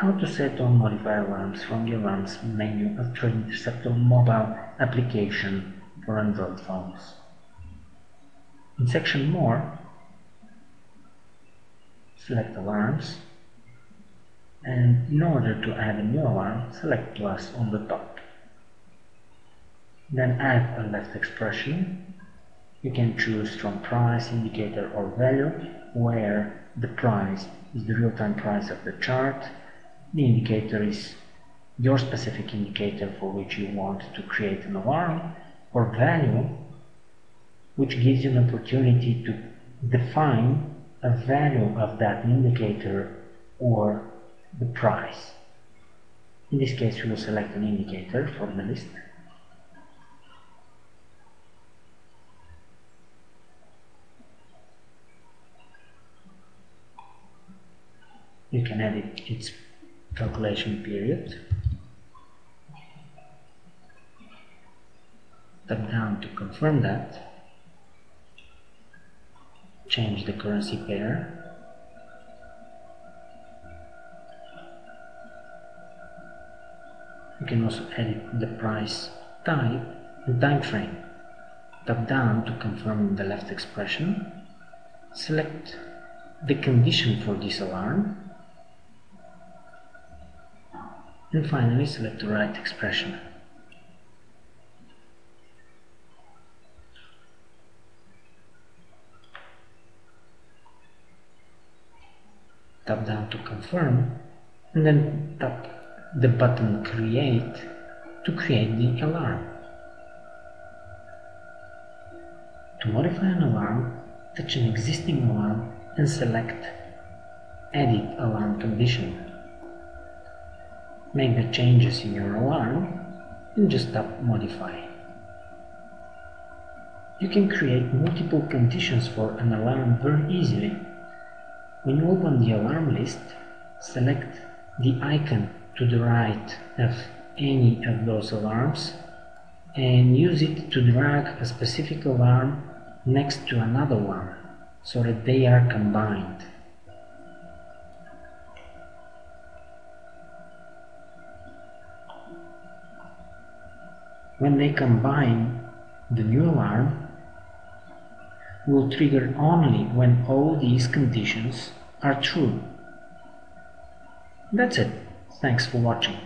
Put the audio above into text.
How to set or modify alarms from the Alarms menu of Trade Interceptor mobile application for Android phones. In section More, select Alarms and in order to add a new alarm, select plus on the top. Then add a left expression. You can choose from price, indicator or value, where the price is the real-time price of the chart, the indicator is your specific indicator for which you want to create an alarm, or value, which gives you an opportunity to define a value of that indicator or the price. In this case, we will select an indicator from the list. You can edit its calculation period. Tap down to confirm that. Change the currency pair You can also edit the price type and time frame. Tap down to confirm the left expression. Select the condition for this alarm. And finally select the right expression. Tap down to confirm and then tap the button create to create the alarm. To modify an alarm, touch an existing alarm and select Edit Alarm Condition. Make the changes in your alarm and just tap Modify. You can create multiple conditions for an alarm very easily. When you open the alarm list, select the icon to the right of any of those alarms and use it to drag a specific alarm next to another one so that they are combined. When they combine, the new alarm will trigger only when all these conditions are true. That's it. Thanks for watching.